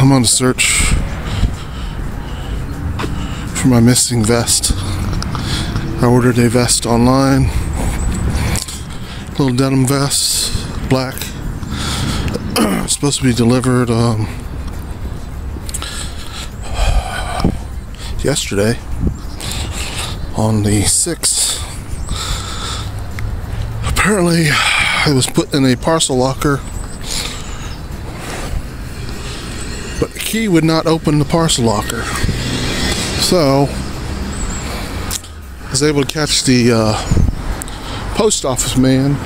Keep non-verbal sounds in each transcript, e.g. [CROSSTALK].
I'm on the search for my missing vest. I ordered a vest online. Little denim vest, black. [CLEARS THROAT] Supposed to be delivered um, yesterday on the 6th. Apparently, it was put in a parcel locker, but the key would not open the parcel locker. So, I was able to catch the uh, post office man.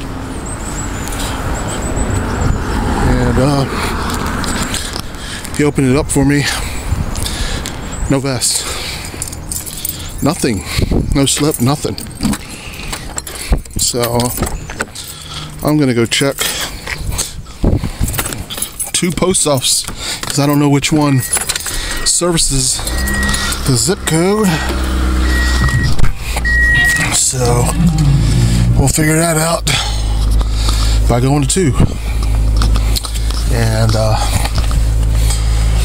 And uh, he opened it up for me. No vest. Nothing. No slip, nothing. So, I'm going to go check two post offices because I don't know which one services the zip code. So we'll figure that out by going to two. And uh,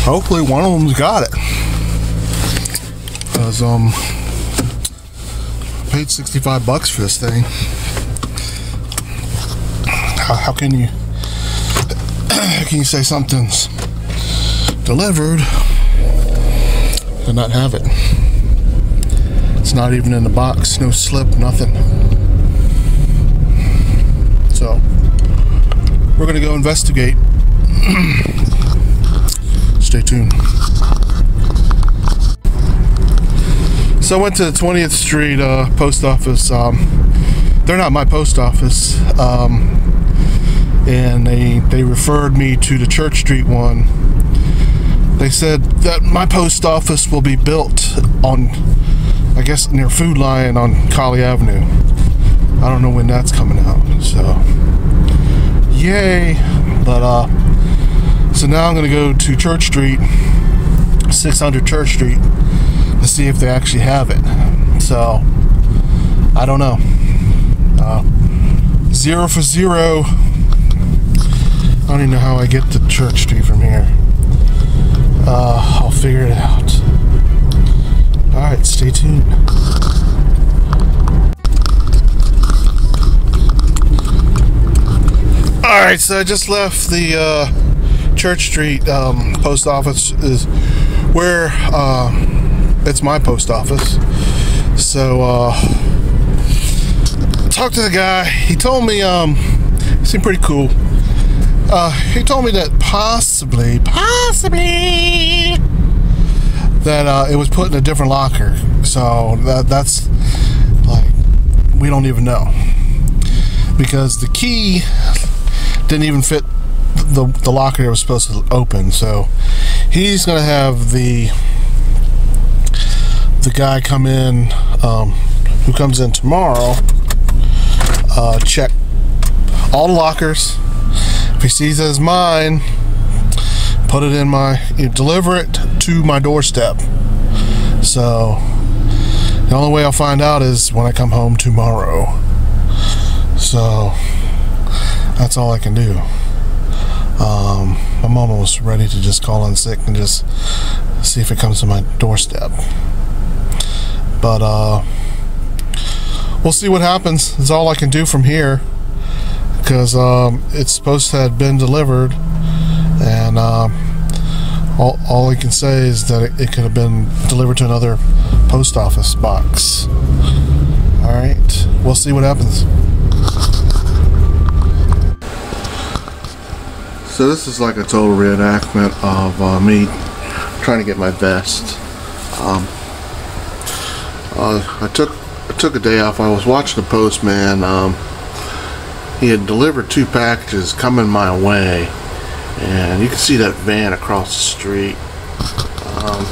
hopefully one of them's got it. Because um paid 65 bucks for this thing. How, how can you [CLEARS THROAT] can you say something's delivered and not have it? It's not even in the box, no slip, nothing. So, we're gonna go investigate. [CLEARS THROAT] Stay tuned. So I went to the 20th Street uh, post office. Um, they're not my post office, um, and they they referred me to the Church Street one. They said that my post office will be built on I guess near Food Lion on Colley Avenue. I don't know when that's coming out, so yay! But uh, so now I'm gonna go to Church Street, 600 Church Street, to see if they actually have it. So I don't know. Uh, zero for zero. I don't even know how I get to Church Street from here. Figure it out. Alright, stay tuned. Alright, so I just left the uh, Church Street um, post office is where uh, it's my post office. So uh talked to the guy. He told me um seemed pretty cool. Uh he told me that possibly possibly that uh, it was put in a different locker. So that that's like we don't even know because the key didn't even fit the the locker it was supposed to open. So he's gonna have the the guy come in um, who comes in tomorrow uh, check all the lockers. If he sees it as mine, put it in my you deliver it to my doorstep. So the only way i'll find out is when i come home tomorrow. So that's all i can do. Um, my mom was ready to just call in sick and just see if it comes to my doorstep. But uh, we'll see what happens. It's all i can do from here. Because um, it's supposed to have been delivered. And uh, all, all I can say is that it, it could have been delivered to another post office box. All right, we'll see what happens. So this is like a total reenactment of uh, me trying to get my vest. Um, uh, I took I took a day off. I was watching the postman. Um, he had delivered two packages coming my way and you can see that van across the street. Um,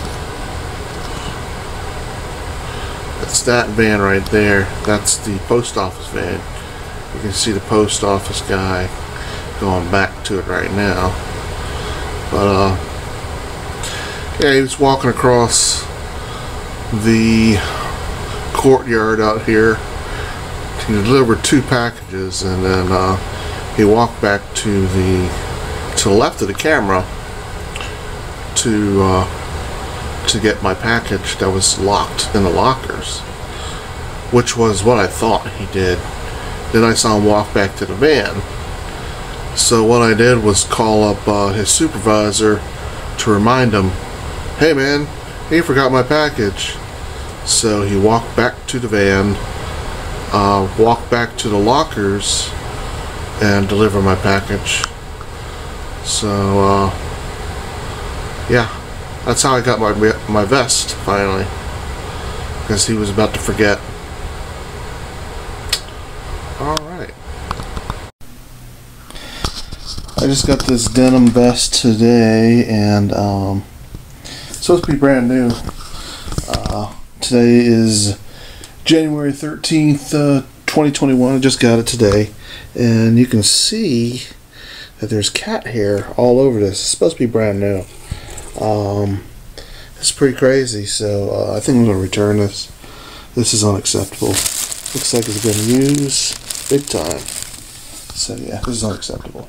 that's that van right there. That's the post office van. You can see the post office guy going back to it right now. But uh yeah he was walking across the courtyard out here. He delivered two packages and then uh, he walked back to the to the left of the camera to uh, to get my package that was locked in the lockers, which was what I thought he did. Then I saw him walk back to the van. So what I did was call up uh, his supervisor to remind him, "Hey man, he forgot my package." So he walked back to the van, uh, walked back to the lockers, and delivered my package. So, uh, yeah, that's how I got my my vest finally, because he was about to forget. All right. I just got this denim vest today, and um, it's supposed to be brand new. Uh, today is January thirteenth, uh, twenty twenty one. I just got it today, and you can see that there's cat hair all over this. It's supposed to be brand new. Um, it's pretty crazy, so uh, I think I'm going to return this. This is unacceptable. Looks like it's been used big time. So yeah, this is unacceptable.